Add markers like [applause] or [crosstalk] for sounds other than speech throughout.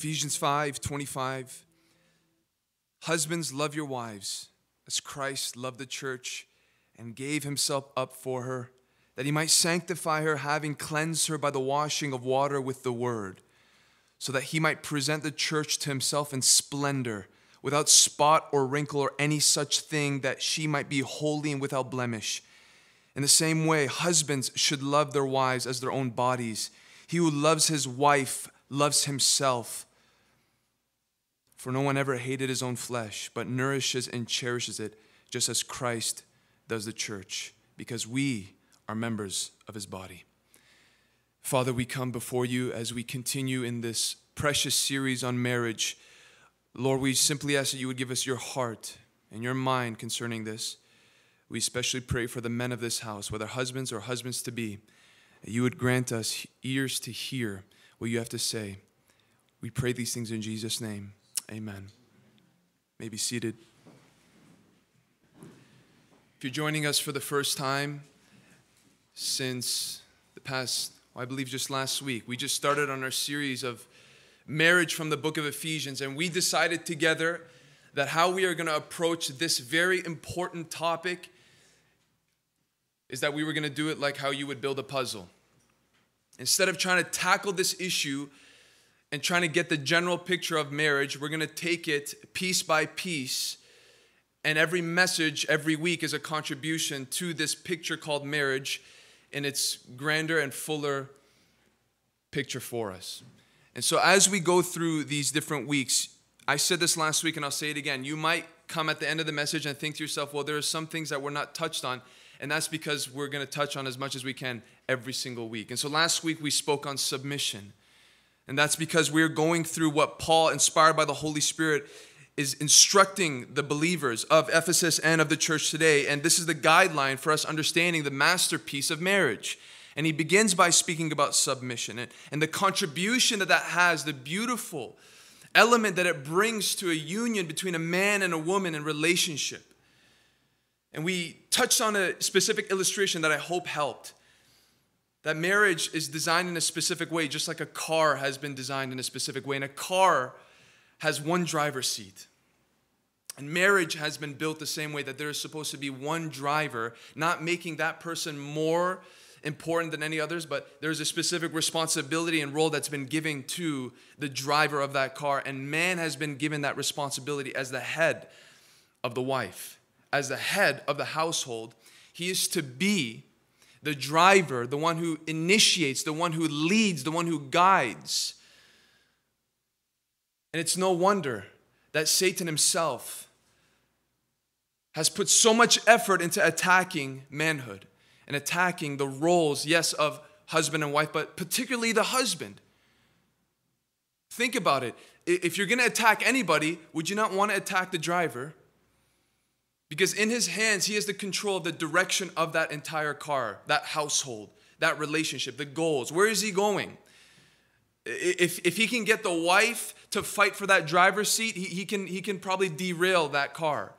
Ephesians 5 25. Husbands, love your wives as Christ loved the church and gave himself up for her, that he might sanctify her, having cleansed her by the washing of water with the word, so that he might present the church to himself in splendor, without spot or wrinkle or any such thing, that she might be holy and without blemish. In the same way, husbands should love their wives as their own bodies. He who loves his wife loves himself. For no one ever hated his own flesh, but nourishes and cherishes it, just as Christ does the church, because we are members of his body. Father, we come before you as we continue in this precious series on marriage. Lord, we simply ask that you would give us your heart and your mind concerning this. We especially pray for the men of this house, whether husbands or husbands to be, that you would grant us ears to hear what you have to say. We pray these things in Jesus' name. Amen. May be seated. If you're joining us for the first time since the past, well, I believe just last week, we just started on our series of marriage from the book of Ephesians, and we decided together that how we are going to approach this very important topic is that we were going to do it like how you would build a puzzle. Instead of trying to tackle this issue and trying to get the general picture of marriage, we're going to take it piece by piece. And every message every week is a contribution to this picture called marriage in its grander and fuller picture for us. And so, as we go through these different weeks, I said this last week and I'll say it again. You might come at the end of the message and think to yourself, well, there are some things that were not touched on. And that's because we're going to touch on as much as we can every single week. And so last week we spoke on submission. And that's because we're going through what Paul, inspired by the Holy Spirit, is instructing the believers of Ephesus and of the church today. And this is the guideline for us understanding the masterpiece of marriage. And he begins by speaking about submission and, and the contribution that that has, the beautiful element that it brings to a union between a man and a woman in relationship. And we touched on a specific illustration that I hope helped. That marriage is designed in a specific way, just like a car has been designed in a specific way. And a car has one driver's seat. And marriage has been built the same way that there is supposed to be one driver, not making that person more important than any others, but there's a specific responsibility and role that's been given to the driver of that car. And man has been given that responsibility as the head of the wife as the head of the household, he is to be the driver, the one who initiates, the one who leads, the one who guides. And it's no wonder that Satan himself has put so much effort into attacking manhood and attacking the roles, yes, of husband and wife, but particularly the husband. Think about it. If you're going to attack anybody, would you not want to attack the driver? Because in his hands, he has the control of the direction of that entire car, that household, that relationship, the goals. Where is he going? If, if he can get the wife to fight for that driver's seat, he, he, can, he can probably derail that car.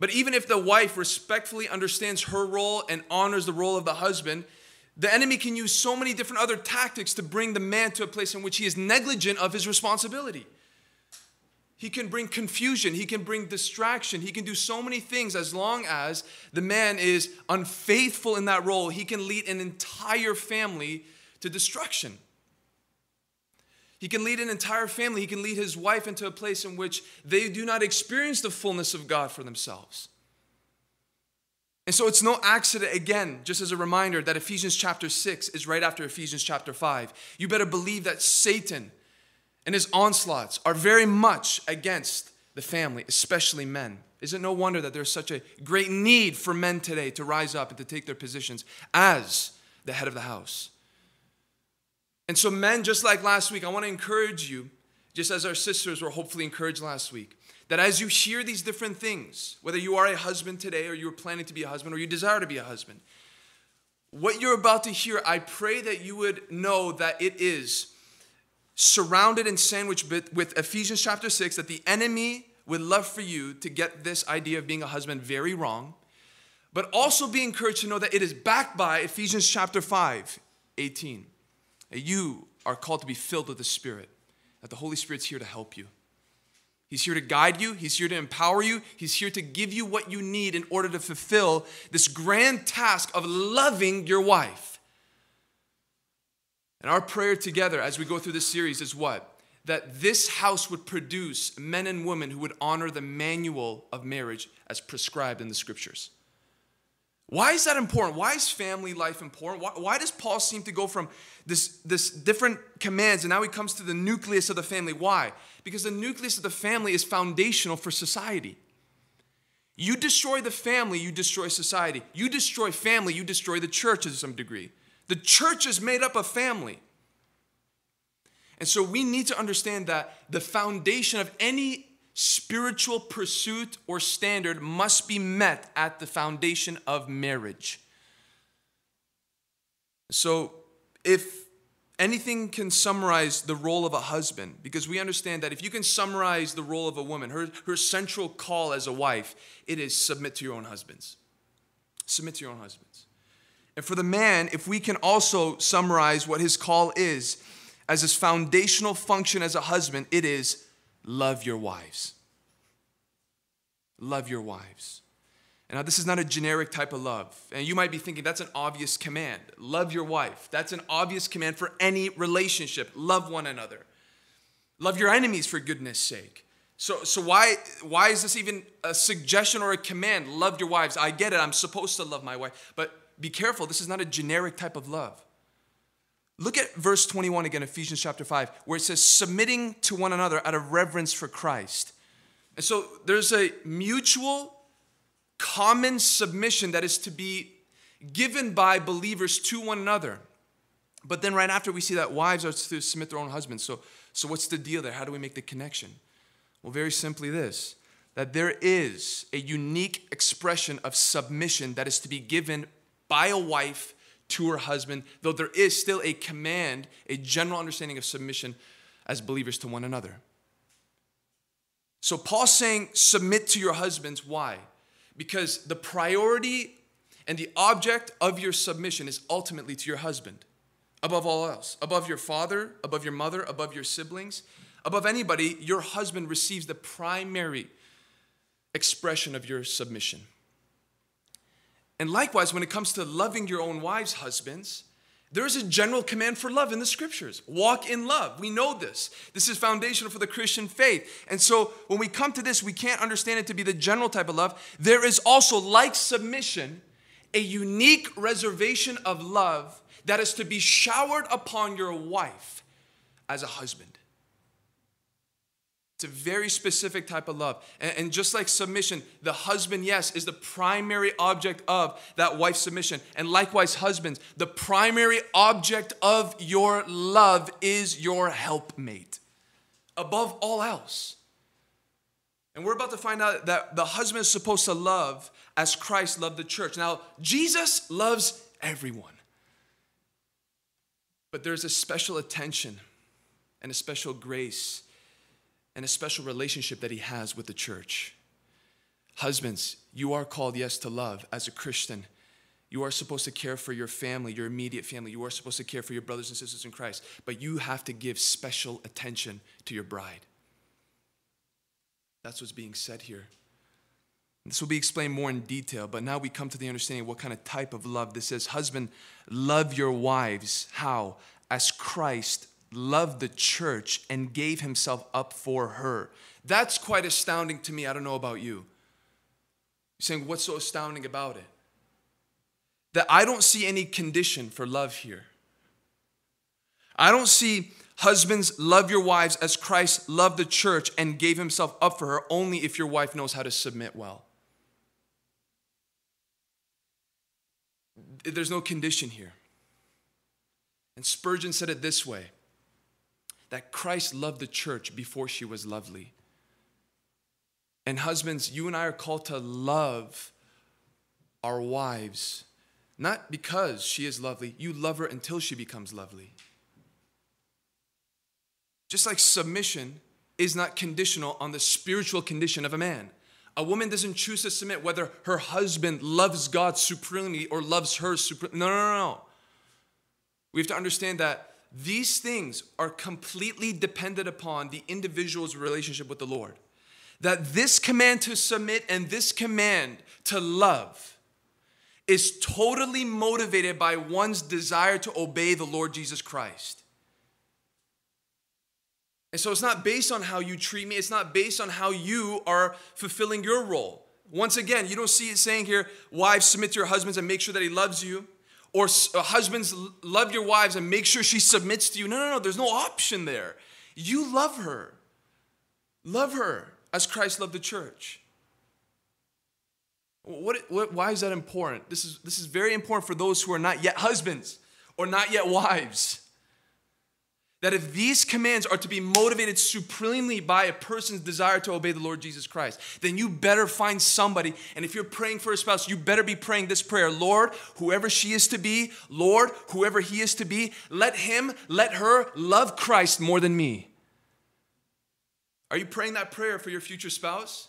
But even if the wife respectfully understands her role and honors the role of the husband, the enemy can use so many different other tactics to bring the man to a place in which he is negligent of his responsibility. He can bring confusion. He can bring distraction. He can do so many things as long as the man is unfaithful in that role. He can lead an entire family to destruction. He can lead an entire family. He can lead his wife into a place in which they do not experience the fullness of God for themselves. And so it's no accident, again, just as a reminder, that Ephesians chapter 6 is right after Ephesians chapter 5. You better believe that Satan and his onslaughts are very much against the family, especially men. Is it no wonder that there's such a great need for men today to rise up and to take their positions as the head of the house? And so, men, just like last week, I want to encourage you, just as our sisters were hopefully encouraged last week, that as you hear these different things, whether you are a husband today or you're planning to be a husband or you desire to be a husband, what you're about to hear, I pray that you would know that it is surrounded and sandwiched with Ephesians chapter 6 that the enemy would love for you to get this idea of being a husband very wrong, but also be encouraged to know that it is backed by Ephesians chapter 5, 18. That you are called to be filled with the Spirit that the Holy Spirit's here to help you. He's here to guide you, He's here to empower you, He's here to give you what you need in order to fulfill this grand task of loving your wife. And our prayer together as we go through this series is what? That this house would produce men and women who would honor the manual of marriage as prescribed in the scriptures. Why is that important? Why is family life important? Why, why, does Paul seem to go from this, this different commands and now he comes to the nucleus of the family? Why? Because the nucleus of the family is foundational for society. You destroy the family, you destroy society. You destroy family, you destroy the church to some degree. The church is made up of family. And so we need to understand that the foundation of any spiritual pursuit or standard must be met at the foundation of marriage. So, if anything can summarize the role of a husband, because we understand that if you can summarize the role of a woman, her, her central call as a wife, it is submit to your own husbands. Submit to your own husbands. And for the man, if we can also summarize what his call is as his foundational function as a husband, it is love your wives. Love your wives. And now, this is not a generic type of love. And you might be thinking that's an obvious command. Love your wife. That's an obvious command for any relationship. Love one another. Love your enemies for goodness sake. So, so why, why is this even a suggestion or a command? Love your wives. I get it. I'm supposed to love my wife. But be careful. This is not a generic type of love. Look at verse 21 again, Ephesians chapter 5, where it says, submitting to one another out of reverence for Christ. And so there's a mutual, common submission that is to be given by believers to one another. But then right after we see that wives are to submit their own husbands. So, so what's the deal there? How do we make the connection? Well, very simply this that there is a unique expression of submission that is to be given by a wife to her husband, though there is still a command, a general understanding of submission as believers to one another. So Paul's saying, submit to your husbands. Why? Because the priority and the object of your submission is ultimately to your husband, above all else, above your father, above your mother, above your siblings, above anybody, your husband receives the primary expression of your submission. And likewise, when it comes to loving your own wives, husbands, there is a general command for love in the scriptures. Walk in love. We know this. This is foundational for the Christian faith. And so when we come to this, we can't understand it to be the general type of love. There is also, like submission, a unique reservation of love that is to be showered upon your wife as a husband. It's a very specific type of love. And, and, just like submission, the husband, yes, is the primary object of that wife's submission. And likewise, husbands, the primary object of your love is your helpmate above all else. And we're about to find out that the husband is supposed to love as Christ loved the church. Now, Jesus loves everyone. But there's a special attention and a special grace and a special relationship that he has with the church. Husbands, you are called, yes, to love as a Christian. You are supposed to care for your family, your immediate family. You are supposed to care for your brothers and sisters in Christ. But you have to give special attention to your bride. That's what's being said here. This will be explained more in detail, but now we come to the understanding what kind of type of love this is. Husband, love your wives. How? As Christ loved the church and gave himself up for her. That's quite astounding to me. I don't know about you. You're saying, what's so astounding about it? That I don't see any condition for love here. I don't see husbands love your wives as Christ loved the church and gave himself up for her only if your wife knows how to submit well. There's no condition here. And Spurgeon said it this way that Christ loved the church before she was lovely. And husbands, you and I are called to love our wives, not because she is lovely. You love her until she becomes lovely. Just like submission is not conditional on the spiritual condition of a man. A woman doesn't choose to submit whether her husband loves God supremely or loves her supremely. No, no, no, no. We have to understand that these things are completely dependent upon the individual's relationship with the Lord. That this command to submit and this command to love is totally motivated by one's desire to obey the Lord Jesus Christ. And so it's not based on how you treat me, it's not based on how you are fulfilling your role. Once again, you don't see it saying here, wives, submit to your husbands and make sure that he loves you. Or husbands, love your wives and make sure she submits to you. No, no, no, there's no option there. You love her. Love her as Christ loved the church. What, what, why is that important? This is, this is very important for those who are not yet husbands or not yet wives that if these commands are to be motivated supremely by a person's desire to obey the Lord Jesus Christ, then you better find somebody. And if you're praying for a spouse, you better be praying this prayer Lord, whoever she is to be, Lord, whoever he is to be, let him, let her love Christ more than me. Are you praying that prayer for your future spouse?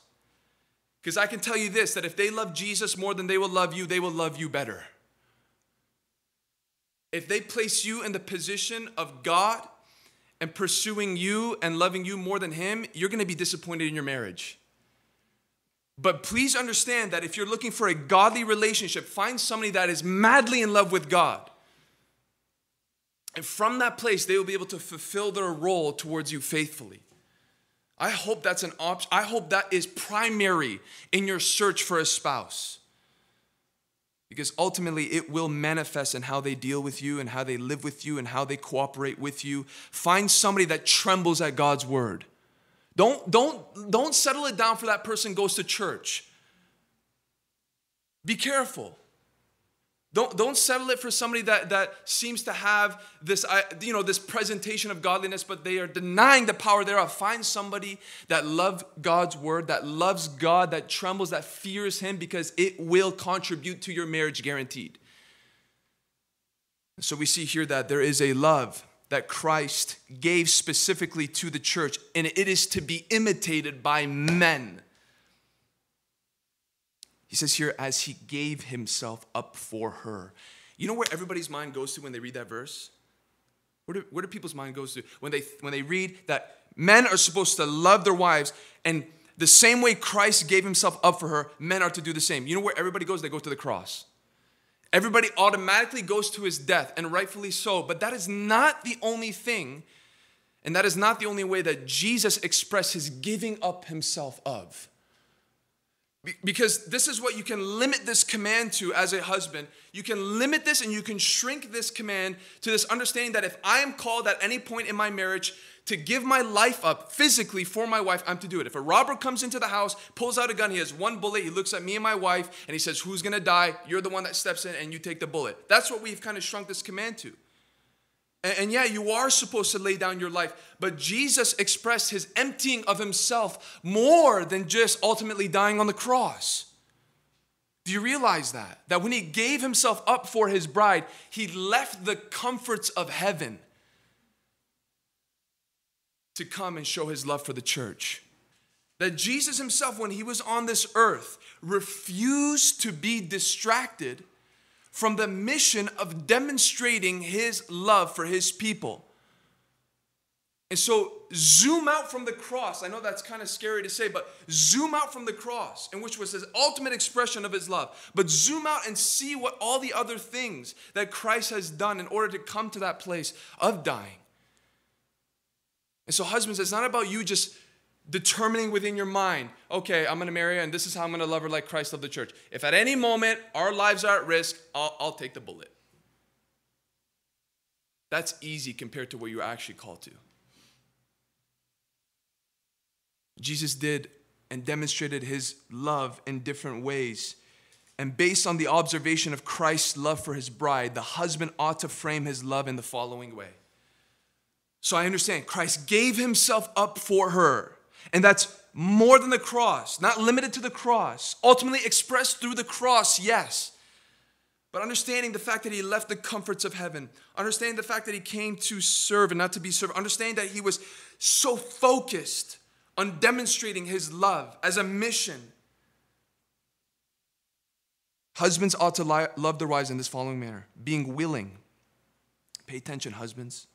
Because I can tell you this that if they love Jesus more than they will love you, they will love you better. If they place you in the position of God, and pursuing you and loving you more than him, you're going to be disappointed in your marriage. But please understand that if you're looking for a godly relationship, find somebody that is madly in love with God. And from that place, they will be able to fulfill their role towards you faithfully. I hope that's an option. I hope that is primary in your search for a spouse because ultimately it will manifest in how they deal with you and how they live with you and how they cooperate with you. Find somebody that trembles at God's word. Don't, don't, don't settle it down for that person goes to church. Be careful. Don't, don't settle it for somebody that, that seems to have this, uh, you know, this presentation of godliness, but they are denying the power thereof. Find somebody that loves God's word, that loves God, that trembles, that fears Him, because it will contribute to your marriage guaranteed. So we see here that there is a love that Christ gave specifically to the church, and it is to be imitated by men. He says here, as he gave himself up for her. You know where everybody's mind goes to when they read that verse? Where do, where do people's mind goes to when they when they read that men are supposed to love their wives and the same way Christ gave himself up for her, men are to do the same. You know where everybody goes? They go to the cross. Everybody automatically goes to his death, and rightfully so. But that is not the only thing, and that is not the only way that Jesus expressed his giving up himself of. Because this is what you can limit this command to as a husband. You can limit this and you can shrink this command to this understanding that if I am called at any point in my marriage to give my life up physically for my wife, I'm to do it. If a robber comes into the house, pulls out a gun, he has one bullet, he looks at me and my wife, and he says, Who's gonna die? You're the one that steps in and you take the bullet. That's what we've kind of shrunk this command to. And, and yeah, you are supposed to lay down your life, but Jesus expressed his emptying of himself more than just ultimately dying on the cross. Do you realize that? That when he gave himself up for his bride, he left the comforts of heaven to come and show his love for the church. That Jesus himself, when he was on this earth, refused to be distracted from the mission of demonstrating his love for his people. And so, zoom out from the cross. I know that's kind of scary to say, but zoom out from the cross, in which was his ultimate expression of his love. But zoom out and see what all the other things that Christ has done in order to come to that place of dying. And so, husbands, it's not about you just determining within your mind, okay, I'm gonna marry her and this is how I'm gonna love her like Christ loved the church. If at any moment our lives are at risk, I'll, I'll take the bullet. That's easy compared to what you're actually called to. Jesus did and demonstrated his love in different ways. And based on the observation of Christ's love for his bride, the husband ought to frame his love in the following way. So I understand Christ gave himself up for her. And that's more than the cross, not limited to the cross, ultimately expressed through the cross, yes. But understanding the fact that he left the comforts of heaven, understanding the fact that he came to serve and not to be served, understanding that he was so focused on demonstrating his love as a mission. Husbands ought to love their wives in this following manner being willing. Pay attention, husbands.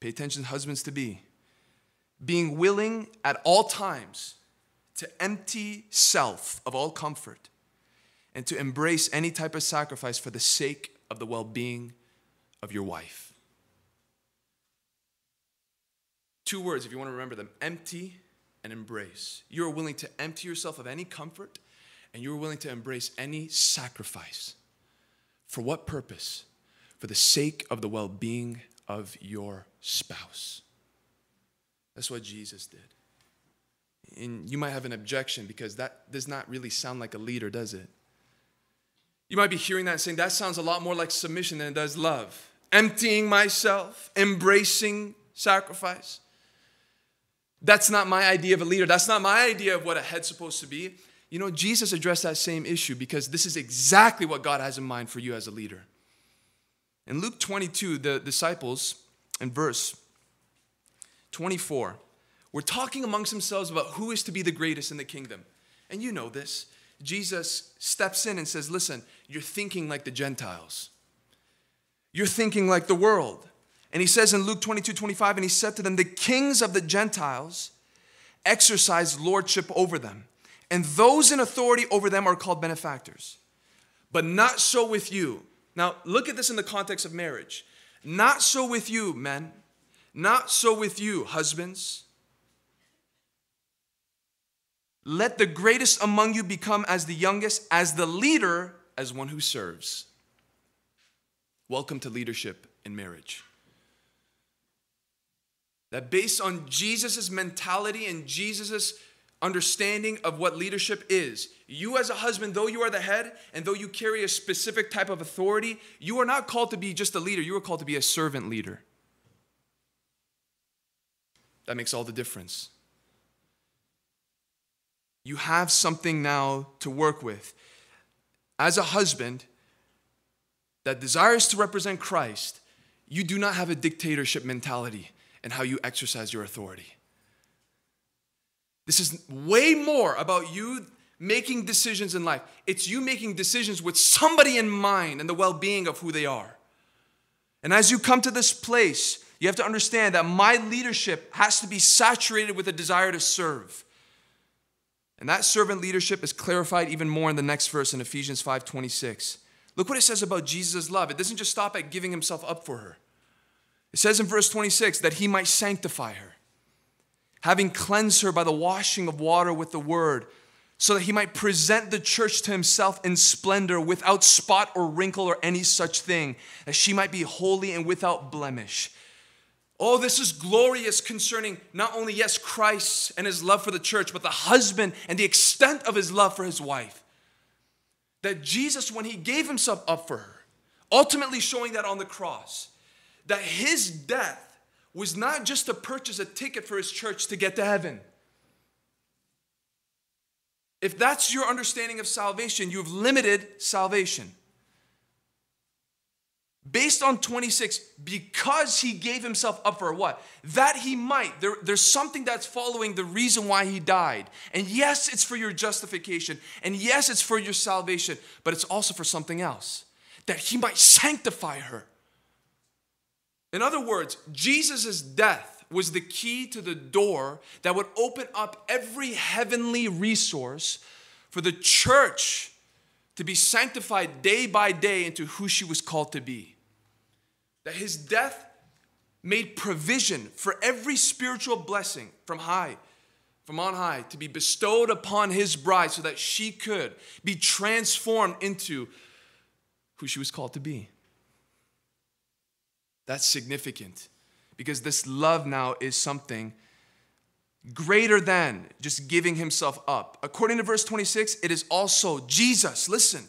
pay attention, husbands to be, being willing at all times to empty self of all comfort and to embrace any type of sacrifice for the sake of the well being of your wife. Two words, if you want to remember them empty and embrace. You are willing to empty yourself of any comfort and you are willing to embrace any sacrifice. For what purpose? For the sake of the well being of your spouse. That's what Jesus did. And you might have an objection because that does not really sound like a leader, does it? You might be hearing that and saying, that sounds a lot more like submission than it does love. Emptying myself, embracing sacrifice. That's not my idea of a leader. That's not my idea of what a head's supposed to be. You know, Jesus addressed that same issue because this is exactly what God has in mind for you as a leader. In Luke 22, the disciples, in verse 24, were talking amongst themselves about who is to be the greatest in the kingdom. And you know this. Jesus steps in and says, Listen, you're thinking like the Gentiles, you're thinking like the world. And he says in Luke 22 25, and he said to them, The kings of the Gentiles exercise lordship over them, and those in authority over them are called benefactors. But not so with you. Now, look at this in the context of marriage. Not so with you, men. Not so with you, husbands. Let the greatest among you become as the youngest, as the leader, as one who serves. Welcome to leadership in marriage that based on Jesus' mentality and Jesus' understanding of what leadership is, you as a husband, though you are the head and though you carry a specific type of authority, you are not called to be just a leader, you are called to be a servant leader. That makes all the difference. You have something now to work with. As a husband that desires to represent Christ, you do not have a dictatorship mentality in how you exercise your authority. This is way more about you making decisions in life. It's you making decisions with somebody in mind and the well being of who they are. And as you come to this place, you have to understand that my leadership has to be saturated with a desire to serve. And that servant leadership is clarified even more in the next verse in Ephesians 5:26. Look what it says about Jesus' love. It doesn't just stop at giving himself up for her. It says in verse 26 that he might sanctify her, having cleansed her by the washing of water with the word, so that he might present the church to himself in splendor, without spot or wrinkle or any such thing, that she might be holy and without blemish. Oh, this is glorious concerning not only, yes, Christ and his love for the church, but the husband and the extent of his love for his wife. That Jesus, when he gave himself up for her, ultimately showing that on the cross, that his death was not just to purchase a ticket for his church to get to heaven. If that's your understanding of salvation, you've limited salvation. Based on 26, because he gave himself up for what? That he might. There, there's something that's following the reason why he died. And yes, it's for your justification. And yes, it's for your salvation. But it's also for something else. That he might sanctify her. In other words, Jesus' death was the key to the door that would open up every heavenly resource for the church to be sanctified day by day into who she was called to be. That his death made provision for every spiritual blessing from high, from on high, to be bestowed upon his bride so that she could be transformed into who she was called to be. That's significant because this love now is something greater than just giving himself up. According to verse 26, it is also Jesus, listen,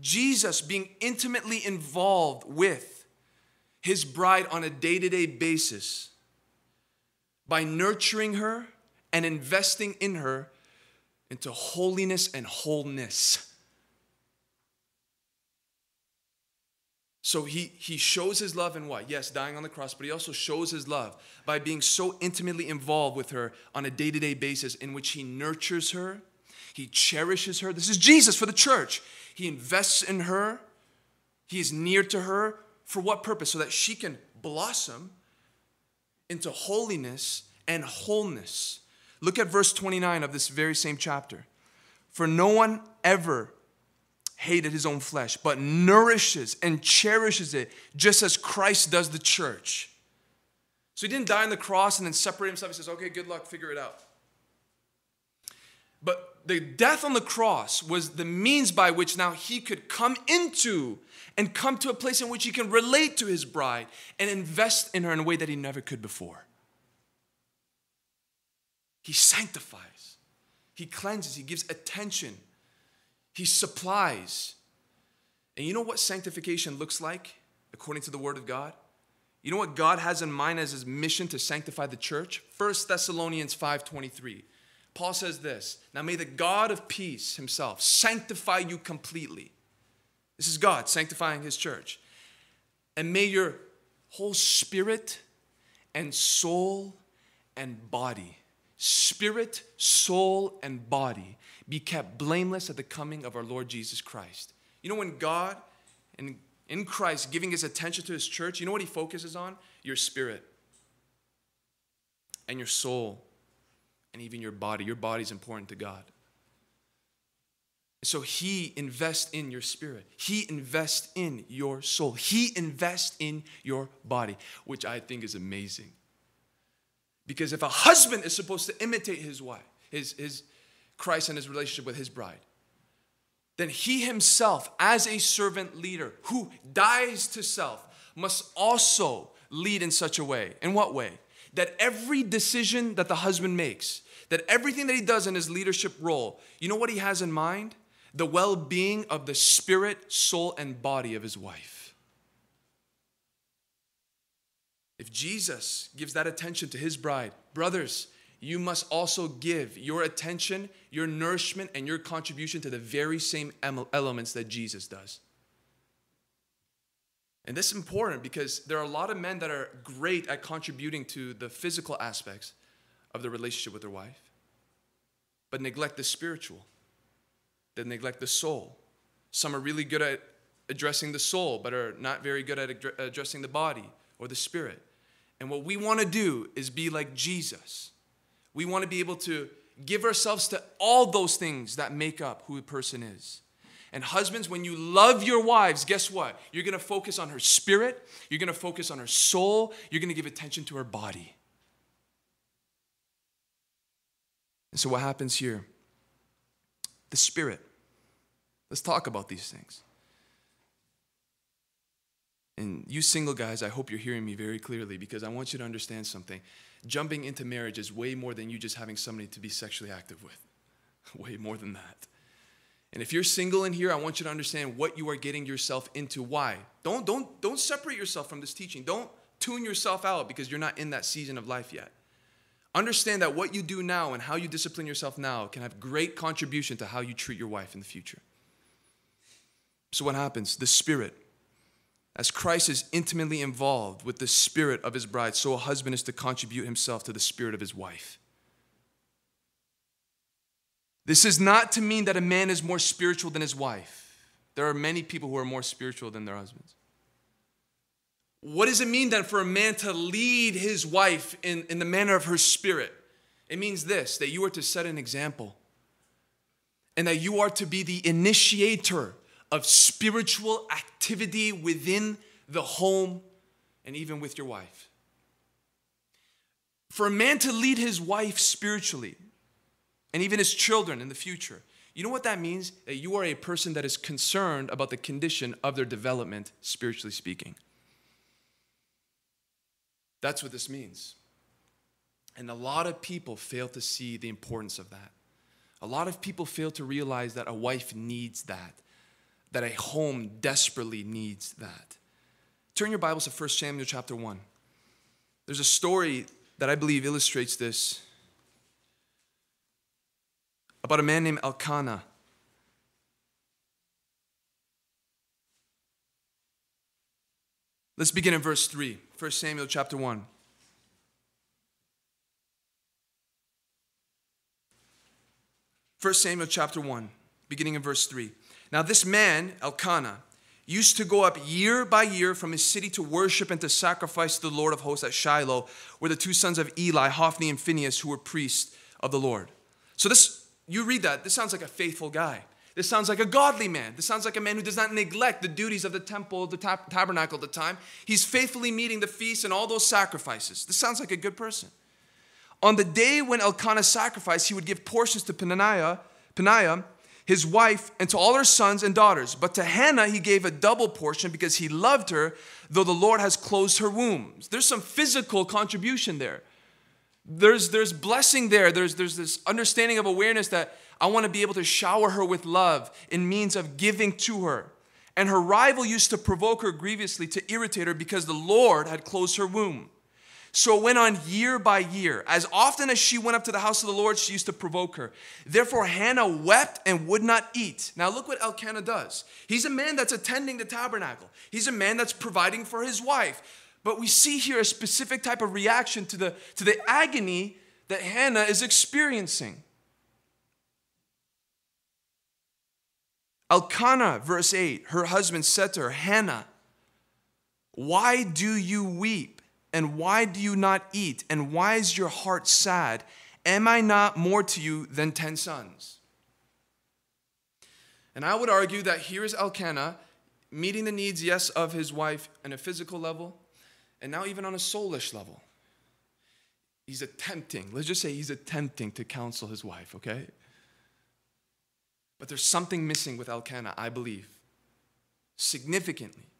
Jesus being intimately involved with his bride on a day to day basis by nurturing her and investing in her into holiness and wholeness. So he, he shows his love in what? Yes, dying on the cross, but he also shows his love by being so intimately involved with her on a day to day basis in which he nurtures her, he cherishes her. This is Jesus for the church. He invests in her, he is near to her. For what purpose? So that she can blossom into holiness and wholeness. Look at verse 29 of this very same chapter. For no one ever hated his own flesh, but nourishes and cherishes it just as Christ does the church. So he didn't die on the cross and then separate himself. He says, okay, good luck, figure it out. But the death on the cross was the means by which now he could come into and come to a place in which he can relate to his bride and invest in her in a way that he never could before. He sanctifies, he cleanses, he gives attention, he supplies. And you know what sanctification looks like according to the Word of God? You know what God has in mind as his mission to sanctify the church? 1 Thessalonians 5:23. Paul says this Now may the God of peace himself sanctify you completely. This is God sanctifying his church. And may your whole spirit and soul and body, spirit, soul, and body be kept blameless at the coming of our Lord Jesus Christ. You know, when God and in Christ giving his attention to his church, you know what he focuses on? Your spirit and your soul and even your body. Your body is important to God. So he invests in your spirit. He invests in your soul. He invests in your body, which I think is amazing. Because if a husband is supposed to imitate his wife, his, his Christ and his relationship with his bride, then he himself, as a servant leader who dies to self, must also lead in such a way. In what way? That every decision that the husband makes, that everything that he does in his leadership role, you know what he has in mind? The well being of the spirit, soul, and body of his wife. If Jesus gives that attention to his bride, brothers, you must also give your attention, your nourishment, and your contribution to the very same elements that Jesus does. And this is important because there are a lot of men that are great at contributing to the physical aspects of the relationship with their wife, but neglect the spiritual. They neglect the soul. Some are really good at addressing the soul, but are not very good at addressing the body or the spirit. And what we want to do is be like Jesus. We want to be able to give ourselves to all those things that make up who a person is. And husbands, when you love your wives, guess what? You're going to focus on her spirit, you're going to focus on her soul, you're going to give attention to her body. And so, what happens here? The spirit. Let's talk about these things. And you single guys, I hope you're hearing me very clearly because I want you to understand something. Jumping into marriage is way more than you just having somebody to be sexually active with. [laughs] way more than that. And if you're single in here, I want you to understand what you are getting yourself into. Why? Don't don't don't separate yourself from this teaching. Don't tune yourself out because you're not in that season of life yet. Understand that what you do now and how you discipline yourself now can have great contribution to how you treat your wife in the future. So what happens? The spirit as Christ is intimately involved with the spirit of his bride, so a husband is to contribute himself to the spirit of his wife. This is not to mean that a man is more spiritual than his wife. There are many people who are more spiritual than their husbands. What does it mean then for a man to lead his wife in, in the manner of her spirit? It means this that you are to set an example and that you are to be the initiator of spiritual activity within the home and even with your wife. For a man to lead his wife spiritually, and even his children in the future. You know what that means? That you are a person that is concerned about the condition of their development, spiritually speaking. That's what this means. And a lot of people fail to see the importance of that. A lot of people fail to realize that a wife needs that, that a home desperately needs that. Turn your Bibles to 1 Samuel chapter 1. There's a story that I believe illustrates this about a man named Elkanah. Let's begin in verse 3, 1 Samuel chapter 1. First Samuel chapter 1, beginning in verse 3. Now, this man, Elkanah, used to go up year by year from his city to worship and to sacrifice to the Lord of hosts at Shiloh, where the two sons of Eli, Hophni and Phinehas, who were priests of the Lord. So this, you read that, this sounds like a faithful guy. This sounds like a godly man. This sounds like a man who does not neglect the duties of the temple, the tab- tabernacle at the time. He's faithfully meeting the feasts and all those sacrifices. This sounds like a good person. On the day when Elkanah sacrificed, he would give portions to Peninnah, Peninnah, his wife, and to all her sons and daughters. But to Hannah, he gave a double portion because he loved her, though the Lord has closed her wombs. There's some physical contribution there. There's, there's blessing there. There's, there's this understanding of awareness that I want to be able to shower her with love in means of giving to her. And her rival used to provoke her grievously to irritate her because the Lord had closed her womb. So it went on year by year. As often as she went up to the house of the Lord, she used to provoke her. Therefore, Hannah wept and would not eat. Now, look what Elkanah does. He's a man that's attending the tabernacle, he's a man that's providing for his wife. But we see here a specific type of reaction to the, to the agony that Hannah is experiencing. Elkanah, verse 8, her husband said to her, Hannah, why do you weep? And why do you not eat? And why is your heart sad? Am I not more to you than ten sons? And I would argue that here is Elkanah meeting the needs, yes, of his wife on a physical level, and now even on a soulish level. He's attempting, let's just say he's attempting to counsel his wife, okay? But there's something missing with Elkanah, I believe, significantly.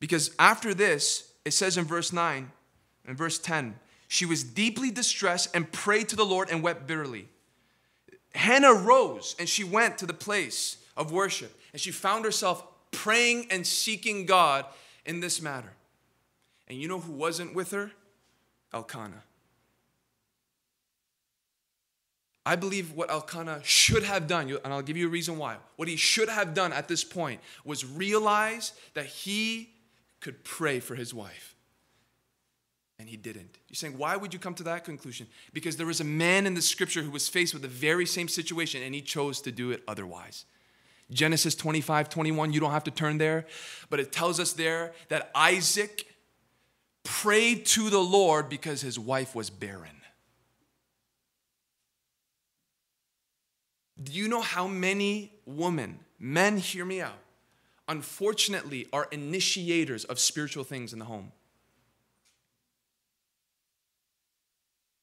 Because after this, it says in verse 9 and verse 10, she was deeply distressed and prayed to the Lord and wept bitterly. Hannah rose and she went to the place of worship and she found herself praying and seeking God in this matter. And you know who wasn't with her? Elkanah. I believe what Elkanah should have done, and I'll give you a reason why. What he should have done at this point was realize that he could pray for his wife. And he didn't. You're saying, why would you come to that conclusion? Because there was a man in the scripture who was faced with the very same situation and he chose to do it otherwise. Genesis 25, 21, you don't have to turn there, but it tells us there that Isaac prayed to the Lord because his wife was barren. Do you know how many women, men, hear me out, unfortunately are initiators of spiritual things in the home?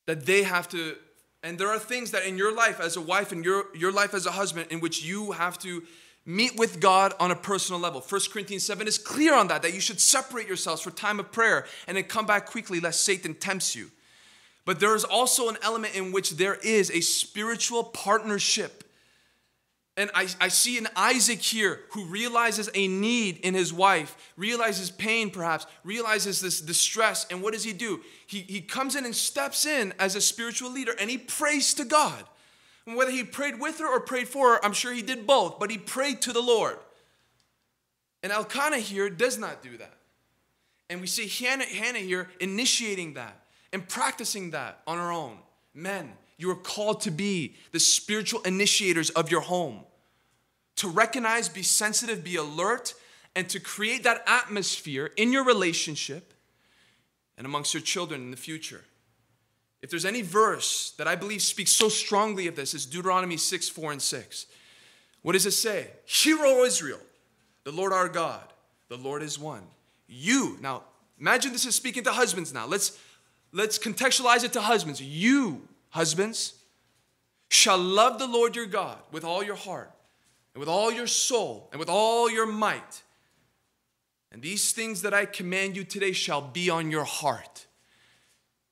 That they have to, and there are things that in your life as a wife and your, your life as a husband in which you have to meet with God on a personal level. 1 Corinthians 7 is clear on that, that you should separate yourselves for time of prayer and then come back quickly lest Satan tempts you. But there is also an element in which there is a spiritual partnership and I, I see an Isaac here who realizes a need in his wife, realizes pain perhaps, realizes this distress. And what does he do? He, he comes in and steps in as a spiritual leader and he prays to God. And whether he prayed with her or prayed for her, I'm sure he did both, but he prayed to the Lord. And Elkanah here does not do that. And we see Hannah, Hannah here initiating that and practicing that on her own. Men, you are called to be the spiritual initiators of your home, to recognize, be sensitive, be alert, and to create that atmosphere in your relationship and amongst your children in the future. If there's any verse that I believe speaks so strongly of this, it's Deuteronomy 6, 4, and 6. What does it say? Hear, O Israel, the Lord our God, the Lord is one. You, now imagine this is speaking to husbands now. Let's let's contextualize it to husbands. You Husbands, shall love the Lord your God with all your heart, and with all your soul, and with all your might. And these things that I command you today shall be on your heart.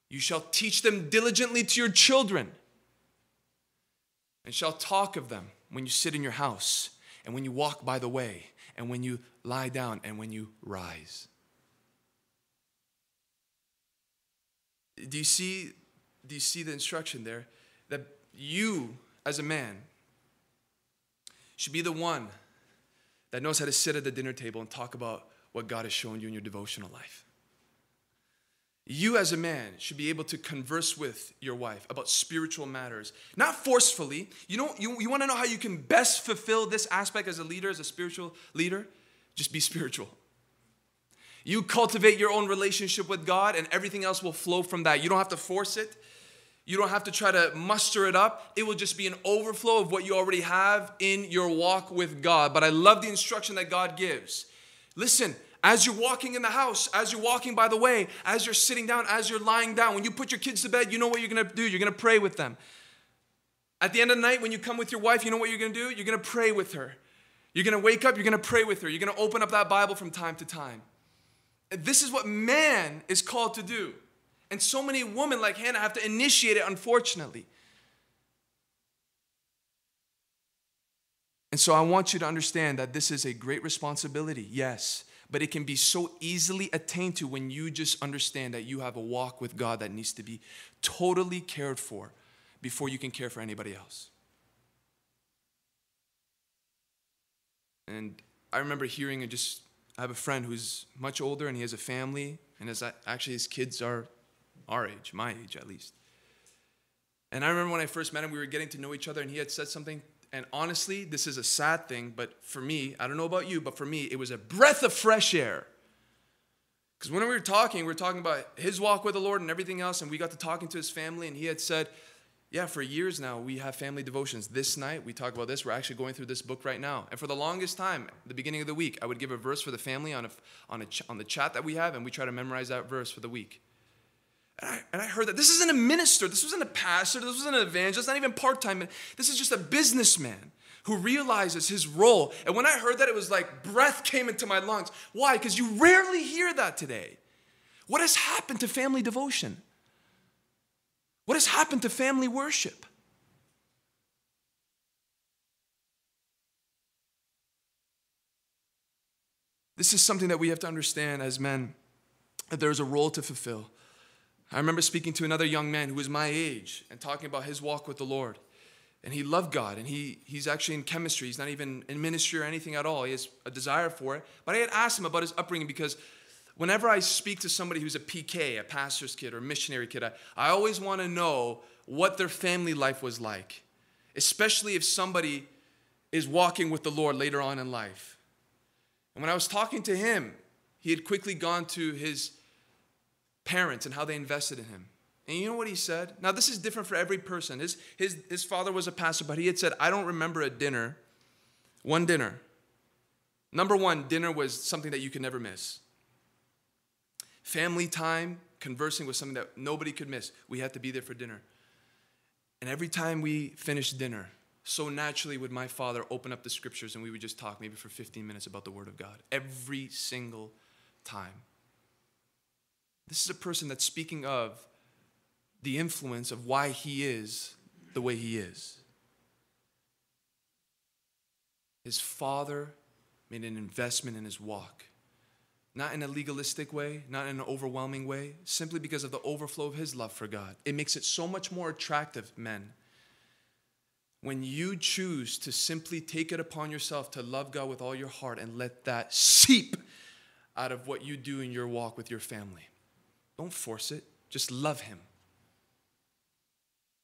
You shall teach them diligently to your children, and shall talk of them when you sit in your house, and when you walk by the way, and when you lie down, and when you rise. Do you see do you see the instruction there? That you, as a man, should be the one that knows how to sit at the dinner table and talk about what God has shown you in your devotional life. You, as a man, should be able to converse with your wife about spiritual matters, not forcefully. You know, you, you want to know how you can best fulfill this aspect as a leader, as a spiritual leader? Just be spiritual. You cultivate your own relationship with God, and everything else will flow from that. You don't have to force it. You don't have to try to muster it up. It will just be an overflow of what you already have in your walk with God. But I love the instruction that God gives. Listen, as you're walking in the house, as you're walking by the way, as you're sitting down, as you're lying down, when you put your kids to bed, you know what you're gonna do. You're gonna pray with them. At the end of the night, when you come with your wife, you know what you're gonna do? You're gonna pray with her. You're gonna wake up, you're gonna pray with her. You're gonna open up that Bible from time to time. This is what man is called to do. And so many women like Hannah have to initiate it, unfortunately. And so I want you to understand that this is a great responsibility, yes, but it can be so easily attained to when you just understand that you have a walk with God that needs to be totally cared for before you can care for anybody else. And I remember hearing and just I have a friend who's much older and he has a family, and his, actually his kids are our age, my age at least. And I remember when I first met him, we were getting to know each other, and he had said something. And honestly, this is a sad thing, but for me, I don't know about you, but for me, it was a breath of fresh air. Because when we were talking, we were talking about his walk with the Lord and everything else, and we got to talking to his family, and he had said, yeah, for years now, we have family devotions. This night, we talk about this. We're actually going through this book right now. And for the longest time, the beginning of the week, I would give a verse for the family on, a, on, a, on the chat that we have, and we try to memorize that verse for the week. And I, and I heard that this isn't a minister, this wasn't a pastor, this wasn't an evangelist, not even part time. This is just a businessman who realizes his role. And when I heard that, it was like breath came into my lungs. Why? Because you rarely hear that today. What has happened to family devotion? What has happened to family worship? This is something that we have to understand as men that there's a role to fulfill. I remember speaking to another young man who was my age and talking about his walk with the Lord. And he loved God, and he, he's actually in chemistry. He's not even in ministry or anything at all. He has a desire for it. But I had asked him about his upbringing because whenever I speak to somebody who's a PK, a pastor's kid or missionary kid, I, I always want to know what their family life was like, especially if somebody is walking with the Lord later on in life. And when I was talking to him, he had quickly gone to his parents and how they invested in him. And you know what he said? Now, this is different for every person. His, his, his father was a pastor, but he had said, I don't remember a dinner, one dinner. Number one, dinner was something that you could never miss. Family time, conversing was something that nobody could miss. We had to be there for dinner. And every time we finished dinner, so naturally would my father open up the scriptures and we would just talk maybe for 15 minutes about the Word of God. Every single time. This is a person that's speaking of the influence of why he is the way he is. His father made an investment in his walk not in a legalistic way, not in an overwhelming way, simply because of the overflow of his love for God. It makes it so much more attractive, men. When you choose to simply take it upon yourself to love God with all your heart and let that seep out of what you do in your walk with your family. Don't force it, just love Him.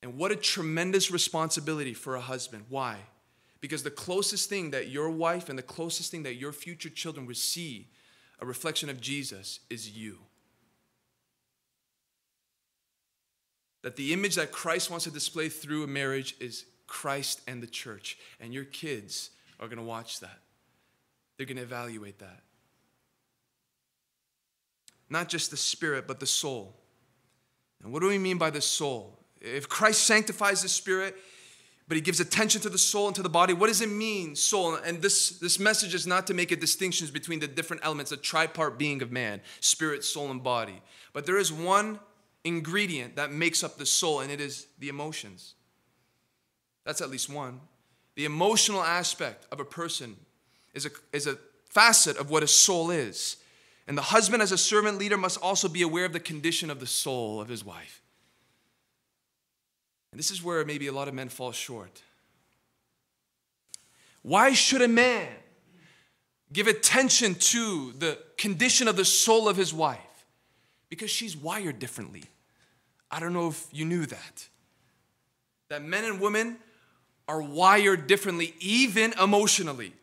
And what a tremendous responsibility for a husband. Why? Because the closest thing that your wife and the closest thing that your future children will see a reflection of Jesus is you. That the image that Christ wants to display through a marriage is Christ and the church. And your kids are going to watch that. They're going to evaluate that. Not just the spirit, but the soul. And what do we mean by the soul? If Christ sanctifies the spirit, but he gives attention to the soul and to the body. What does it mean, soul? And this, this message is not to make a distinctions between the different elements, a tripart being of man, spirit, soul, and body. But there is one ingredient that makes up the soul, and it is the emotions. That's at least one. The emotional aspect of a person is a, is a facet of what a soul is. And the husband, as a servant leader, must also be aware of the condition of the soul of his wife. And this is where maybe a lot of men fall short. Why should a man give attention to the condition of the soul of his wife? Because she's wired differently. I don't know if you knew that. That men and women are wired differently, even emotionally.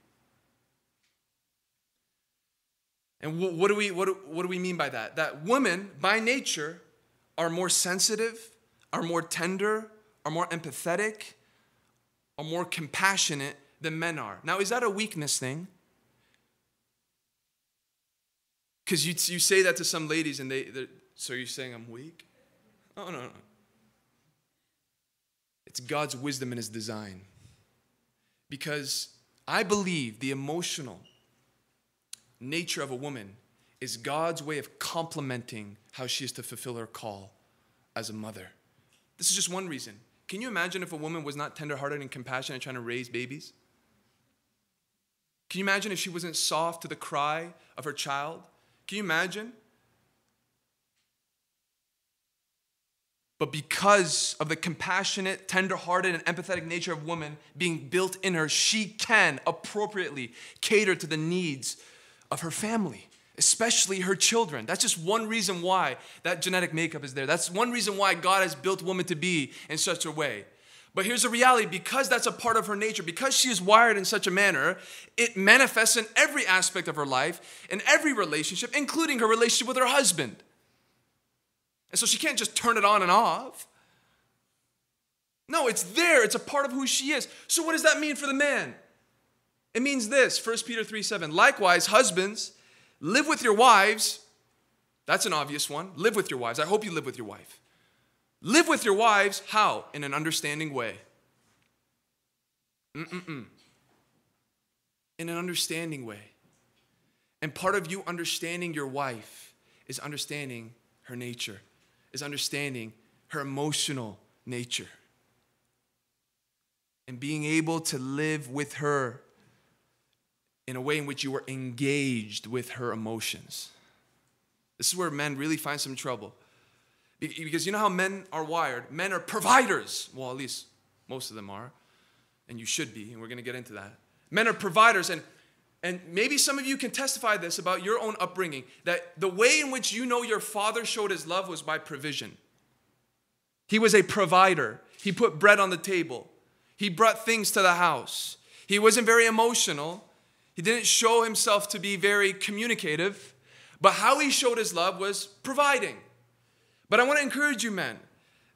And wh- what do, we, what, do, what do we mean by that? That women, by nature, are more sensitive, are more tender, are more empathetic, are more compassionate than men are. Now, is that a weakness thing? Because you, you say that to some ladies and they, so you're saying I'm weak? Oh, no, no. It's God's wisdom and His design. Because I believe the emotional nature of a woman is God's way of complementing how she is to fulfill her call as a mother. This is just one reason. Can you imagine if a woman was not tenderhearted and compassionate trying to raise babies? Can you imagine if she wasn't soft to the cry of her child? Can you imagine? But because of the compassionate, tenderhearted, and empathetic nature of woman being built in her, she can appropriately cater to the needs of her family, especially her children. That's just one reason why that genetic makeup is there. That's one reason why God has built woman to be in such a way. But here's the reality because that's a part of her nature, because she is wired in such a manner, it manifests in every aspect of her life, in every relationship, including her relationship with her husband. And so she can't just turn it on and off. No, it's there. It's a part of who she is. So what does that mean for the man? It means this 1 Peter 3 7. Likewise, husbands, live with your wives. That's an obvious one. Live with your wives. I hope you live with your wife. Live with your wives, how? In an understanding way. Mm-mm-mm. In an understanding way. And part of you understanding your wife is understanding her nature is understanding her emotional nature and being able to live with her in a way in which you are engaged with her emotions. This is where men really find some trouble. Because you know how men are wired? Men are providers. Well, at least most of them are. And you should be, and we're going to get into that. Men are providers, and and maybe some of you can testify this about your own upbringing that the way in which you know your father showed his love was by provision. He was a provider, he put bread on the table, he brought things to the house. He wasn't very emotional, he didn't show himself to be very communicative, but how he showed his love was providing. But I want to encourage you, men,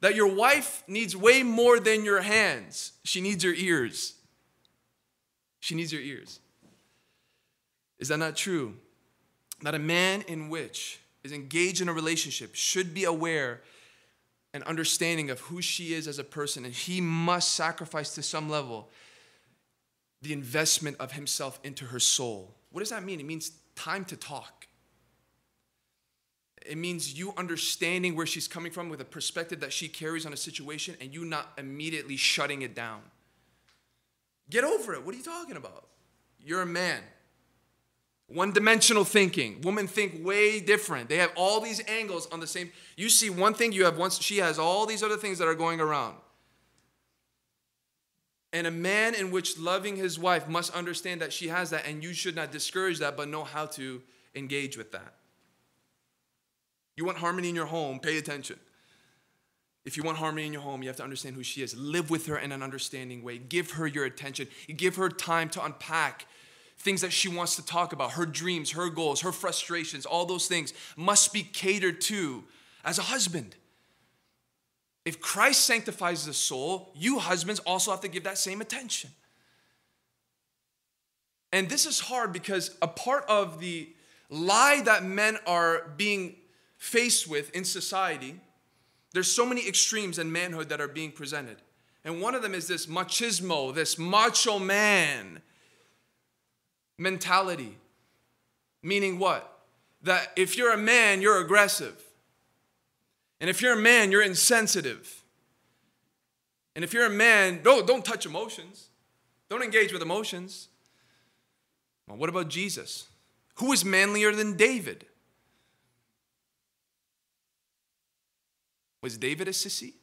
that your wife needs way more than your hands, she needs your ears. She needs your ears. Is that not true? That a man in which is engaged in a relationship should be aware and understanding of who she is as a person, and he must sacrifice to some level the investment of himself into her soul. What does that mean? It means time to talk. It means you understanding where she's coming from with a perspective that she carries on a situation and you not immediately shutting it down. Get over it. What are you talking about? You're a man. One dimensional thinking. Women think way different. They have all these angles on the same. You see one thing, you have one, she has all these other things that are going around. And a man in which loving his wife must understand that she has that, and you should not discourage that, but know how to engage with that. You want harmony in your home, pay attention. If you want harmony in your home, you have to understand who she is. Live with her in an understanding way. Give her your attention. Give her time to unpack things that she wants to talk about, her dreams, her goals, her frustrations, all those things must be catered to as a husband. If Christ sanctifies the soul, you husbands also have to give that same attention. And this is hard because a part of the lie that men are being faced with in society, there's so many extremes in manhood that are being presented. And one of them is this machismo, this macho man mentality. Meaning what? That if you're a man, you're aggressive. And if you're a man, you're insensitive. And if you're a man, don't, don't touch emotions. Don't engage with emotions. Well, what about Jesus? Who is manlier than David? Was David a sissy?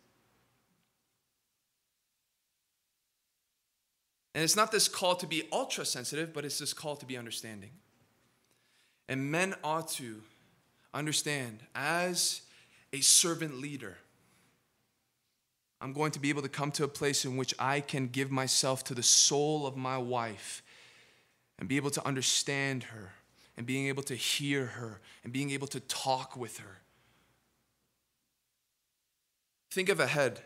And it's not this call to be ultra sensitive, but it's this call to be understanding. And men ought to understand as a servant leader, I'm going to be able to come to a place in which I can give myself to the soul of my wife and be able to understand her and being able to hear her and being able to talk with her. Think of a head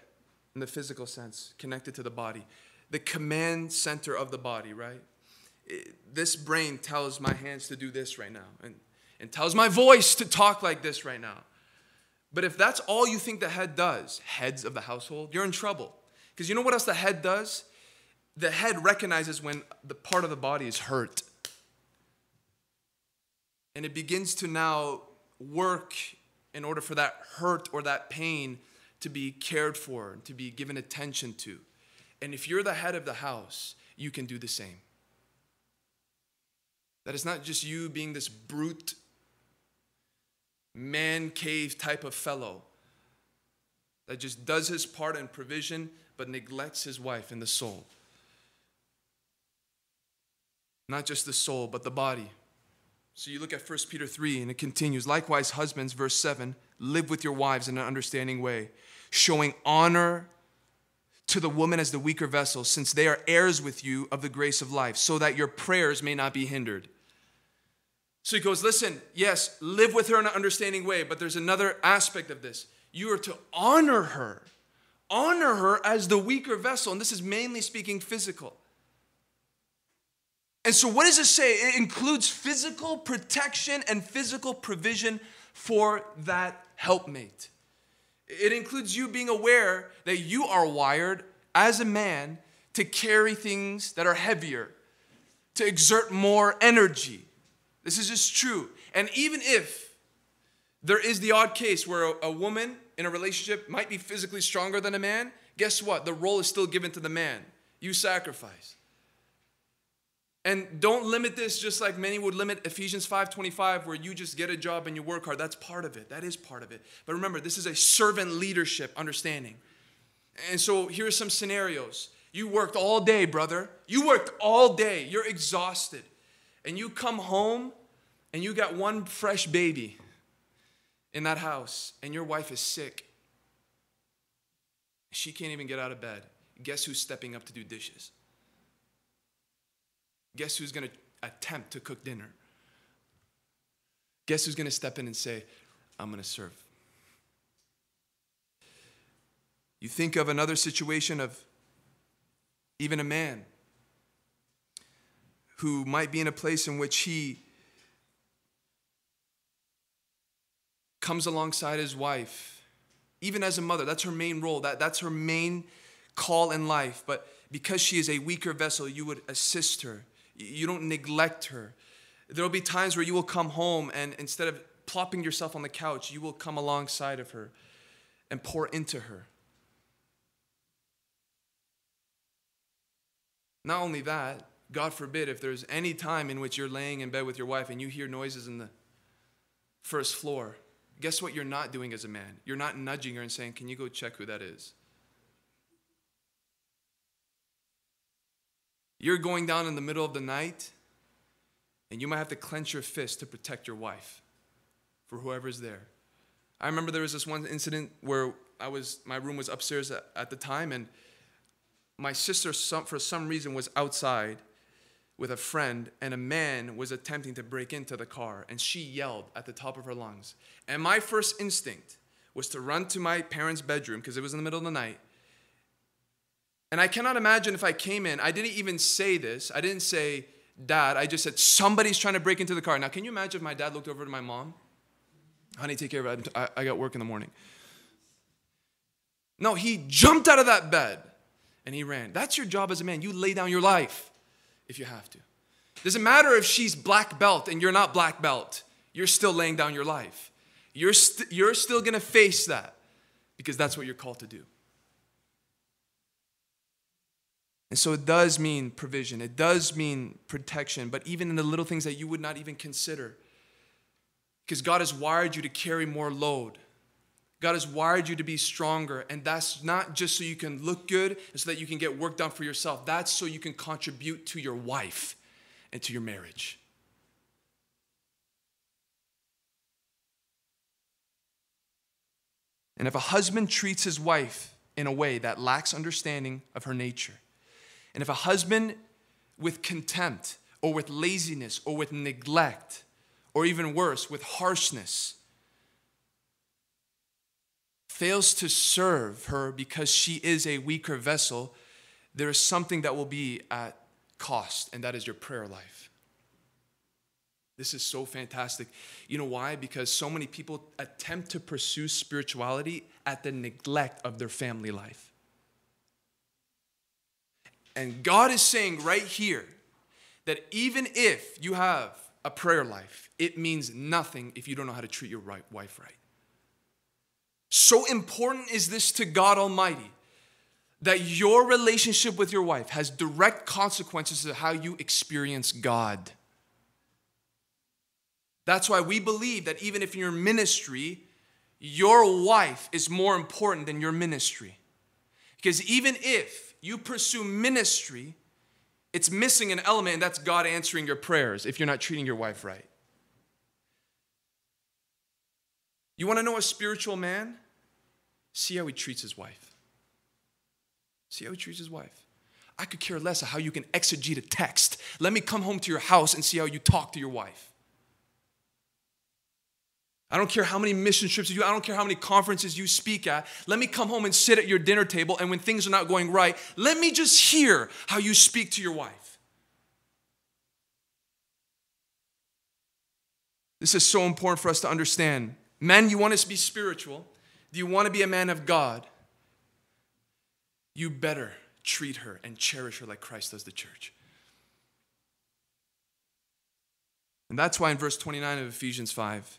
in the physical sense, connected to the body, the command center of the body, right? It, this brain tells my hands to do this right now and, and tells my voice to talk like this right now. But if that's all you think the head does, heads of the household, you're in trouble. Because you know what else the head does? The head recognizes when the part of the body is hurt. And it begins to now work in order for that hurt or that pain to be cared for and to be given attention to. And if you're the head of the house, you can do the same. That it's not just you being this brute, man cave type of fellow that just does his part in provision but neglects his wife and the soul. Not just the soul, but the body. So you look at 1 Peter 3 and it continues. Likewise, husbands, verse 7, live with your wives in an understanding way, showing honor to the woman as the weaker vessel, since they are heirs with you of the grace of life, so that your prayers may not be hindered. So he goes, Listen, yes, live with her in an understanding way, but there's another aspect of this. You are to honor her, honor her as the weaker vessel. And this is mainly speaking physical. And so, what does it say? It includes physical protection and physical provision for that helpmate. It includes you being aware that you are wired as a man to carry things that are heavier, to exert more energy. This is just true. And even if there is the odd case where a, woman in a relationship might be physically stronger than a man, guess what? The role is still given to the man. You sacrifice. And don't limit this just like many would limit Ephesians 5:25 where you just get a job and you work hard. That's part of it. That is part of it. But remember, this is a servant leadership understanding. And so here are some scenarios. You worked all day, brother. You worked all day. You're exhausted. And you come home and you got one fresh baby in that house and your wife is sick. She can't even get out of bed. Guess who's stepping up to do dishes? Guess who's going to attempt to cook dinner? Guess who's going to step in and say, I'm going to serve? You think of another situation of even a man who might be in a place in which he comes alongside his wife, even as a mother. That's her main role, that, that's her main call in life. But because she is a weaker vessel, you would assist her you don't neglect her. There will be times where you will come home and instead of plopping yourself on the couch, you will come alongside of her and pour into her. Not only that, God forbid, if there's any time in which you're laying in bed with your wife and you hear noises in the first floor, guess what you're not doing as a man? You're not nudging her and saying, Can you go check who that is? You're going down in the middle of the night, and you might have to clench your fist to protect your wife for whoever's there. I remember there was this one incident where I was, my room was upstairs at, the time, and my sister, for some reason, was outside with a friend, and a man was attempting to break into the car, and she yelled at the top of her lungs. And my first instinct was to run to my parents' bedroom because it was in the middle of the night and I cannot imagine if I came in, I didn't even say this. I didn't say, Dad, I just said, somebody's trying to break into the car. Now, can you imagine if my dad looked over to my mom? Honey, take care of it. I, got work in the morning. No, he jumped out of that bed and he ran. That's your job as a man. You lay down your life if you have to. Doesn't matter if she's black belt and you're not black belt, you're still laying down your life. You're, you st- you're still gonna face that because that's what you're called to do. And so it does mean provision, it does mean protection, but even in the little things that you would not even consider. Because God has wired you to carry more load. God has wired you to be stronger. And that's not just so you can look good and so that you can get work done for yourself. That's so you can contribute to your wife and to your marriage. And if a husband treats his wife in a way that lacks understanding of her nature, and if a husband with contempt or with laziness or with neglect or even worse, with harshness, fails to serve her because she is a weaker vessel, there is something that will be at cost, and that is your prayer life. This is so fantastic. You know why? Because so many people attempt to pursue spirituality at the neglect of their family life. And God is saying right here that even if you have a prayer life, it means nothing if you don't know how to treat your wife right. So important is this to God Almighty that your relationship with your wife has direct consequences to how you experience God. That's why we believe that even if in your ministry, your wife is more important than your ministry. Because even if you pursue ministry, it's missing an element, and that's God answering your prayers if you're not treating your wife right. You want to know a spiritual man? See how he treats his wife. See how he treats his wife. I could care less how you can exegete a text. Let me come home to your house and see how you talk to your wife. I don't care how many mission trips you do. I don't care how many conferences you speak at. Let me come home and sit at your dinner table, and when things are not going right, let me just hear how you speak to your wife. This is so important for us to understand. Men, you want us to be spiritual. Do you want to be a man of God? You better treat her and cherish her like Christ does the church. And that's why in verse 29 of Ephesians 5,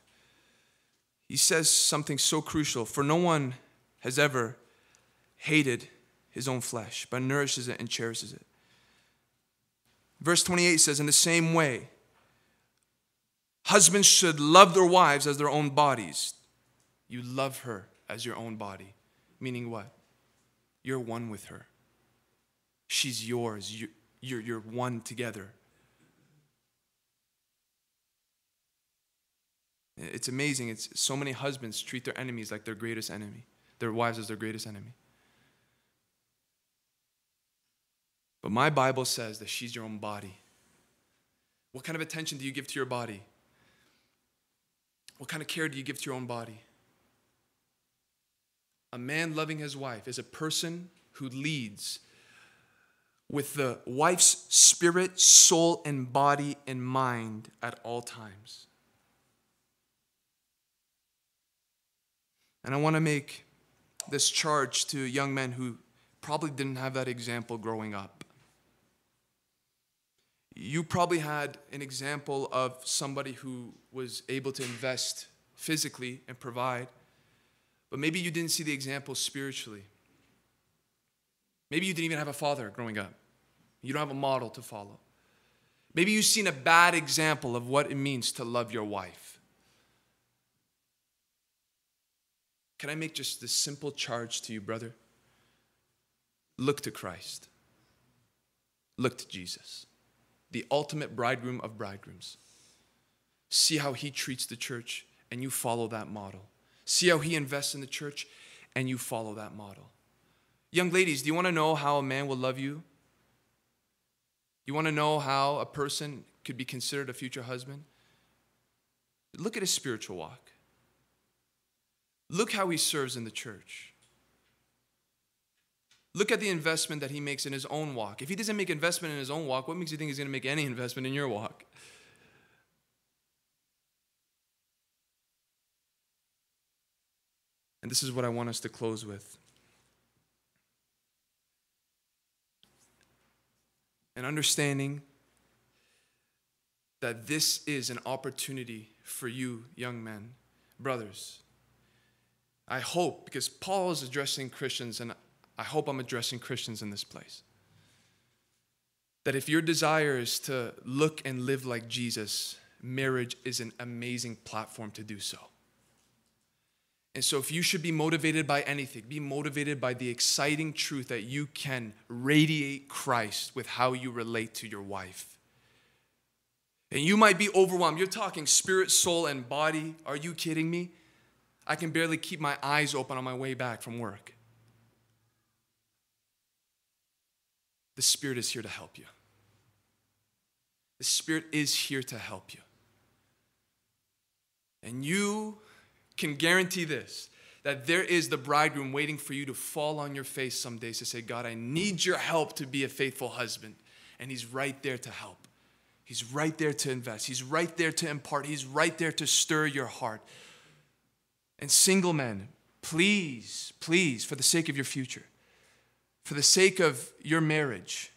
he says something so crucial for no one has ever hated his own flesh, but nourishes it and cherishes it. Verse 28 says, In the same way, husbands should love their wives as their own bodies. You love her as your own body. Meaning what? You're one with her. She's yours. You're, you're, you're one together. It's amazing. It's so many husbands treat their enemies like their greatest enemy, their wives as their greatest enemy. But my Bible says that she's your own body. What kind of attention do you give to your body? What kind of care do you give to your own body? A man loving his wife is a person who leads with the wife's spirit, soul, and body and mind at all times. And I want to make this charge to young men who probably didn't have that example growing up. You probably had an example of somebody who was able to invest physically and provide, but maybe you didn't see the example spiritually. Maybe you didn't even have a father growing up. You don't have a model to follow. Maybe you've seen a bad example of what it means to love your wife. Can I make just this simple charge to you, brother? Look to Christ. Look to Jesus, the ultimate bridegroom of bridegrooms. See how he treats the church, and you follow that model. See how he invests in the church, and you follow that model. Young ladies, do you want to know how a man will love you? You want to know how a person could be considered a future husband? Look at his spiritual walk. Look how he serves in the church. Look at the investment that he makes in his own walk. If he doesn't make investment in his own walk, what makes you think he's going to make any investment in your walk? And this is what I want us to close with. And understanding that this is an opportunity for you, young men, brothers I hope, because Paul is addressing Christians, and I hope I'm addressing Christians in this place, that if your desire is to look and live like Jesus, marriage is an amazing platform to do so. And so, if you should be motivated by anything, be motivated by the exciting truth that you can radiate Christ with how you relate to your wife. And you might be overwhelmed. You're talking spirit, soul, and body. Are you kidding me? I can barely keep my eyes open on my way back from work. The Spirit is here to help you. The Spirit is here to help you. And you can guarantee this that there is the bridegroom waiting for you to fall on your face some days to say, God, I need your help to be a faithful husband. And He's right there to help. He's right there to invest. He's right there to impart. He's right there to stir your heart. And single men, please, please, for the sake of your future, for the sake of your marriage,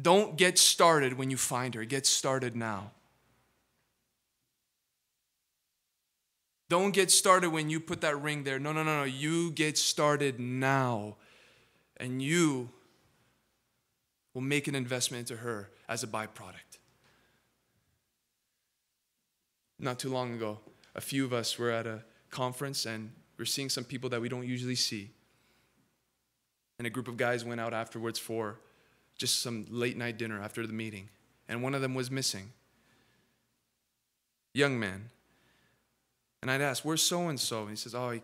don't get started when you find her. Get started now. Don't get started when you put that ring there. No, no, no, no. You get started now. And you will make an investment into her as a byproduct. Not too long ago, a few of us were at a conference and we're seeing some people that we don't usually see. And a group of guys went out afterwards for just some late night dinner after the meeting. And one of them was missing. Young man. And I'd ask, where's so and so? And he says, oh, he,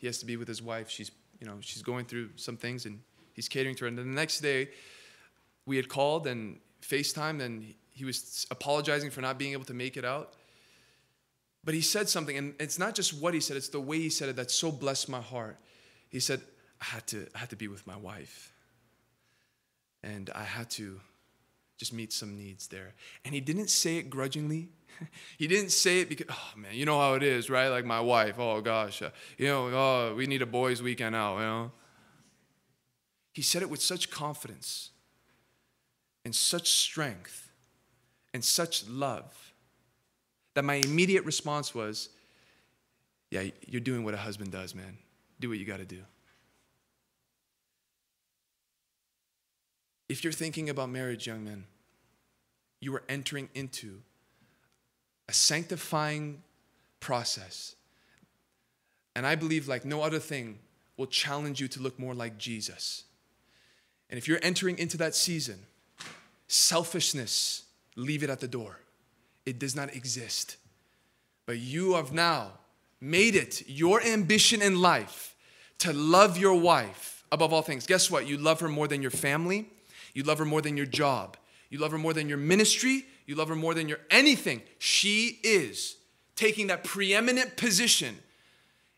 he has to be with his wife. She's, you know, she's going through some things and he's catering to her. And then the next day, we had called and FaceTime, and he was apologizing for not being able to make it out. But he said something, and it's not just what he said, it's the way he said it that so blessed my heart. He said, I had to, I had to be with my wife. And I had to just meet some needs there. And he didn't say it grudgingly. [laughs] he didn't say it because, oh man, you know how it is, right? Like my wife, oh gosh, uh, you know, oh, we need a boys' weekend out, you know? He said it with such confidence and such strength and such love that my immediate response was, Yeah, you're doing what a husband does, man. Do what you got to do. If you're thinking about marriage, young men, you are entering into a sanctifying process. And I believe, like no other thing, will challenge you to look more like Jesus. And if you're entering into that season, selfishness, leave it at the door. It does not exist. But you have now made it your ambition in life to love your wife above all things. Guess what? You love her more than your family, you love her more than your job, you love her more than your ministry, you love her more than your anything. She is taking that preeminent position.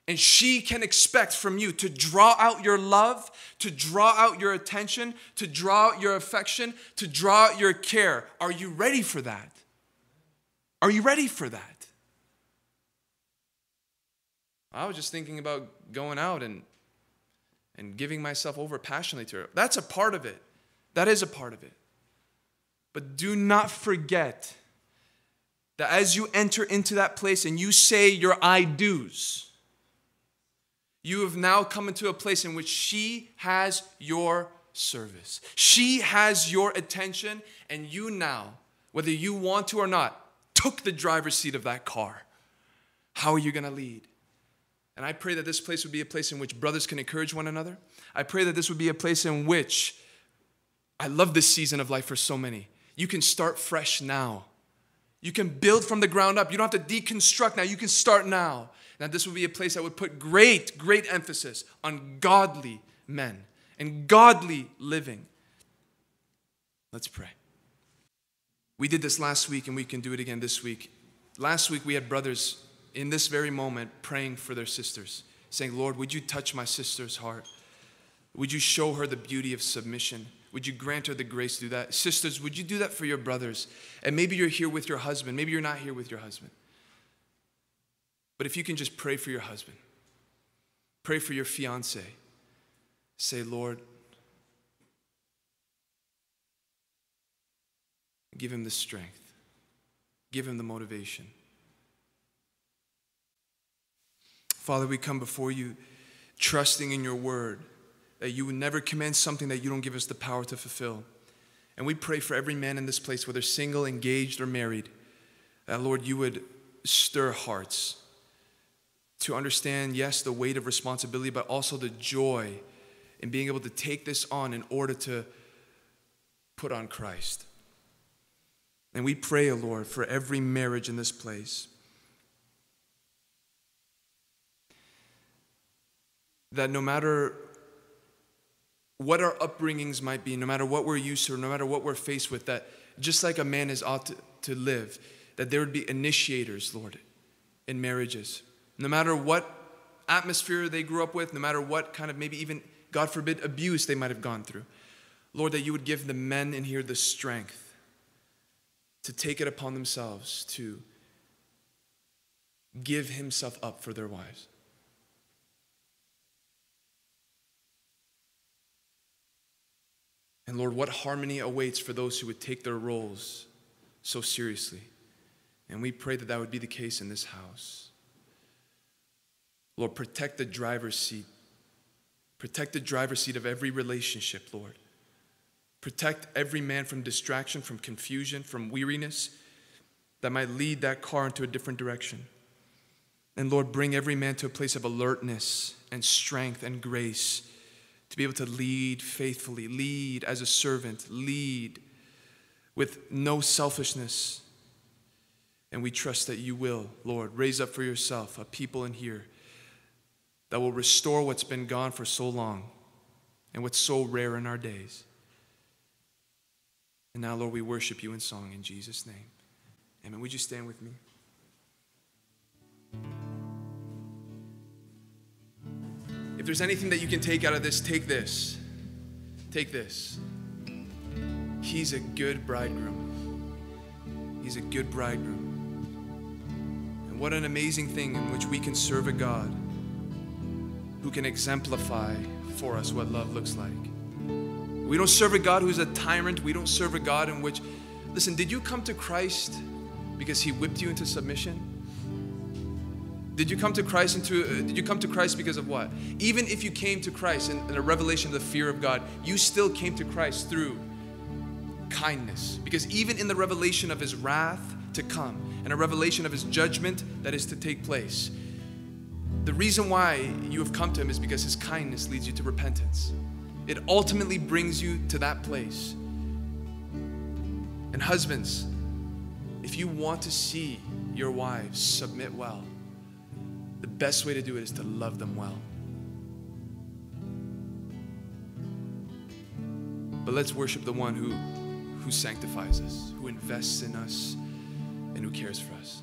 And she can expect from you to draw out your love, to draw out your attention, to draw out your affection, to draw out your care. Are you ready for that? Are you ready for that? I was just thinking about going out and, and giving myself over passionately to her. That's a part of it. That is a part of it. But do not forget that as you enter into that place and you say your I do's, you have now come into a place in which she has your service. She has your attention, and you now, whether you want to or not, took the driver's seat of that car. How are you going to lead? And I pray that this place would be a place in which brothers can encourage one another. I pray that this would be a place in which I love this season of life for so many. You can start fresh now. You can build from the ground up. You don't have to deconstruct now. You can start now. Now, this would be a place that would put great, great emphasis on godly men and godly living. Let's pray. We did this last week and we can do it again this week. Last week we had brothers in this very moment praying for their sisters, saying, Lord, would you touch my sister's heart? Would you show her the beauty of submission? Would you grant her the grace to do that? Sisters, would you do that for your brothers? And maybe you're here with your husband, maybe you're not here with your husband. But if you can just pray for your husband, pray for your fiance, say, Lord, give him the strength, give him the motivation. Father, we come before you trusting in your word that you would never command something that you don't give us the power to fulfill. And we pray for every man in this place, whether single, engaged, or married, that Lord, you would stir hearts to understand, yes, the weight of responsibility, but also the joy in being able to take this on in order to put on Christ. And we pray, Lord, for every marriage in this place. That no matter what our upbringings might be, no matter what we're used to, no matter what we're faced with, that just like a man is ought to, to live, that there would be initiators, Lord, in marriages. No matter what atmosphere they grew up with, no matter what kind of maybe even, God forbid, abuse they might have gone through. Lord, that you would give the men in here the strength to take it upon themselves to give himself up for their wives. And Lord, what harmony awaits for those who would take their roles so seriously. And we pray that that would be the case in this house. Lord, protect the driver's seat. Protect the driver's seat of every relationship, Lord. Protect every man from distraction, from confusion, from weariness that might lead that car into a different direction. And Lord, bring every man to a place of alertness and strength and grace to be able to lead faithfully, lead as a servant, lead with no selfishness. And we trust that you will, Lord, raise up for yourself a people in here that will restore what's been gone for so long and what's so rare in our days. And now, Lord, we worship you in song in Jesus' name. Amen. Would you stand with me? If there's anything that you can take out of this, take this. Take this. He's a good bridegroom. He's a good bridegroom. And what an amazing thing in which we can serve a God who can exemplify for us what love looks like. We don't serve a God who's a tyrant. We don't serve a God in which, listen, did you come to Christ because he whipped you into submission? Did you come to Christ into uh, did you come to Christ because of what? Even if you came to Christ in, in a revelation of the fear of God, you still came to Christ through kindness. Because even in the revelation of his wrath to come and a revelation of his judgment that is to take place, the reason why you have come to him is because his kindness leads you to repentance. It ultimately brings you to that place. And husbands, if you want to see your wives submit well, best way to do it is to love them well. But let's worship the one who, who sanctifies us, who invests in us, and who cares for us.